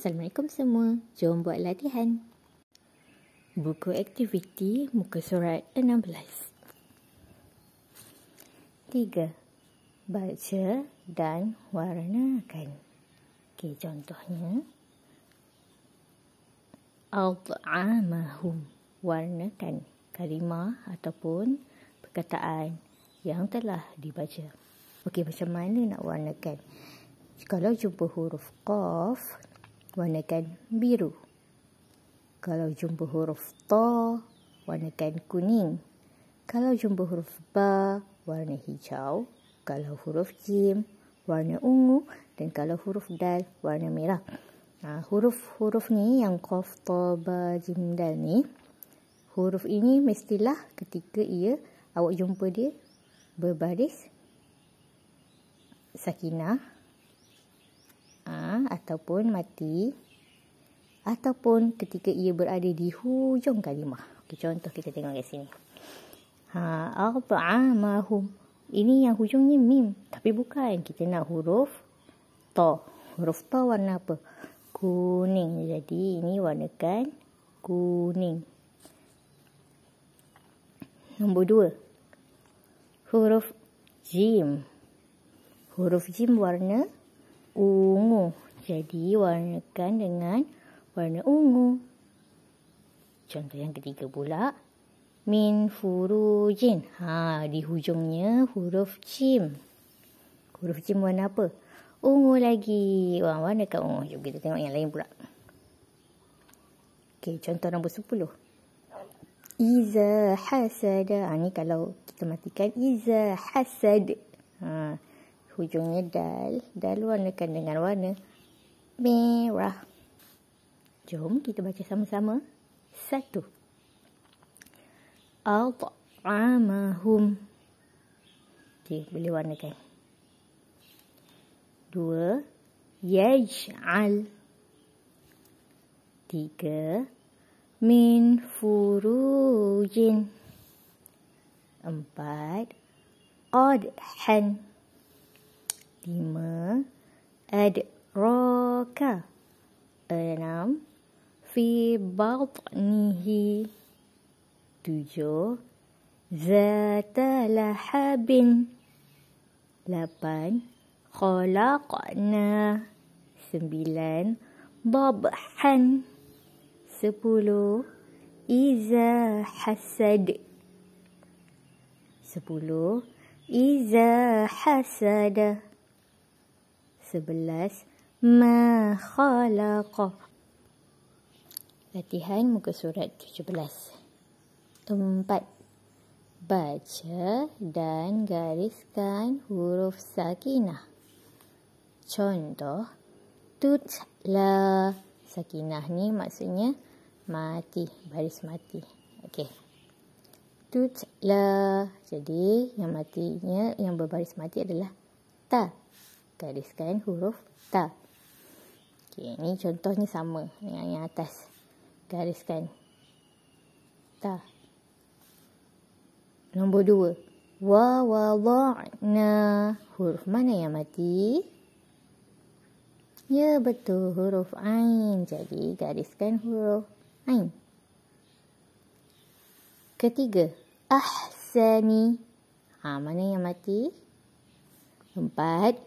Assalamualaikum semua. Jom buat latihan. Buku aktiviti muka surat 16. 3. Baca dan warnakan. Okey, contohnya. Al-ta'amahum. Warnakan kalimah ataupun perkataan yang telah dibaca. Okey, macam mana nak warnakan? Kalau jumpa huruf Qaf, warnakan biru. Kalau jumpa huruf Ta, warnakan kuning. Kalau jumpa huruf Ba, warna hijau. Kalau huruf Jim, warna ungu. Dan kalau huruf Dal, warna merah. Ha, huruf-huruf ni yang Qaf, Ta, Ba, Jim, Dal ni, huruf ini mestilah ketika ia awak jumpa dia berbaris sakinah ataupun mati ataupun ketika ia berada di hujung kalimah. Okay, contoh kita tengok kat sini. Ha, arba'amahum. Ini yang hujungnya mim. Tapi bukan. Kita nak huruf ta. Huruf ta warna apa? Kuning. Jadi ini warnakan kuning. Nombor dua. Huruf jim. Huruf jim warna ungu. Jadi warnakan dengan warna ungu. Contoh yang ketiga pula. Min furujin. Ha, di hujungnya huruf jim. Huruf jim warna apa? Ungu lagi. Wah, warna kan ungu. Jom kita tengok yang lain pula. Okey, contoh nombor sepuluh. Iza hasada. Ha, ni kalau kita matikan. Iza hasad. Ha, hujungnya dal. Dal warnakan dengan warna merah. Jom kita baca sama-sama. Satu. Al-ta'amahum. Okey, boleh warnakan. Dua. Yaj'al. Tiga. Min furujin. Empat. Qadhan. Lima. Adraka. Enam fi batnihi tujuh zata lahabin? Lapan khalaqna sembilan babhan sepuluh iza hasad. Sepuluh iza hasada sebelas ma khalaqa Latihan muka surat 17. Empat. Baca dan gariskan huruf sakinah. Contoh. Tutla. Sakinah ni maksudnya mati. Baris mati. Okey. Tutla. Jadi yang matinya, yang berbaris mati adalah ta. Gariskan huruf ta. Okey, ini contohnya sama dengan yang atas gariskan. Ta. Nombor dua. Wa wa na. Huruf mana yang mati? Ya betul huruf Ain. Jadi gariskan huruf Ain. Ketiga. Ahsani. Ha, mana yang mati? Empat.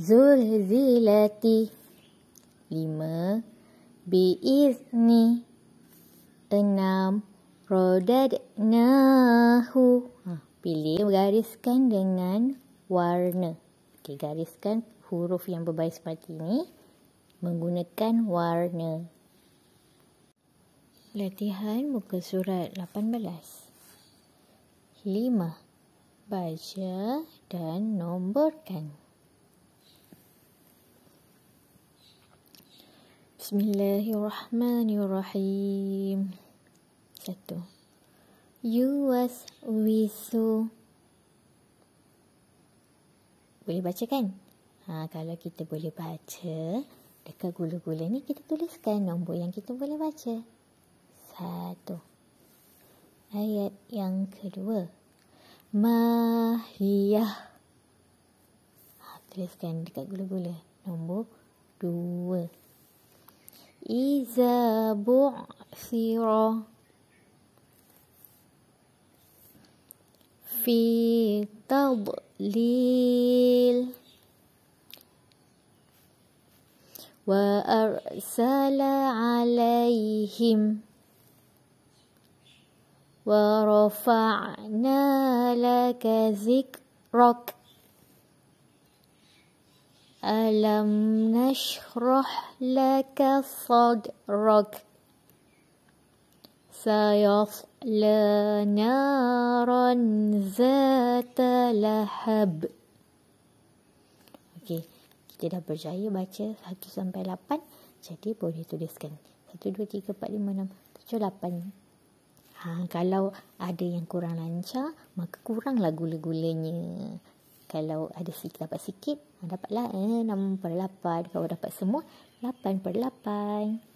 Zulzilati. Lima. Biizni enam. Rodadnahu ha, pilih gariskan dengan warna. Okay, gariskan huruf yang berbaris mati ini. Menggunakan warna. Latihan muka surat 18 lima. Baca dan nomborkan Bismillahirrahmanirrahim. Satu. Yuwas wisu. Boleh baca kan? Ha, kalau kita boleh baca, dekat gula-gula ni kita tuliskan nombor yang kita boleh baca. Satu. Ayat yang kedua. Mahiyah. Ha, tuliskan dekat gula-gula. Nombor dua. إذا بعثر في تضليل وأرسل عليهم ورفعنا لك ذكرك ألم نشرح لك صدرك سيصلى نارا ذات لهب Okey, kita dah berjaya baca 1 sampai 8. Jadi boleh tuliskan 1 2 3 4 5 6 7 8 Ha, kalau ada yang kurang lancar, maka kuranglah gula-gulanya. kalau ada sikit, dapat sikit, ha, dapatlah eh, 6 per 8. Kalau dapat semua, 8 per 8.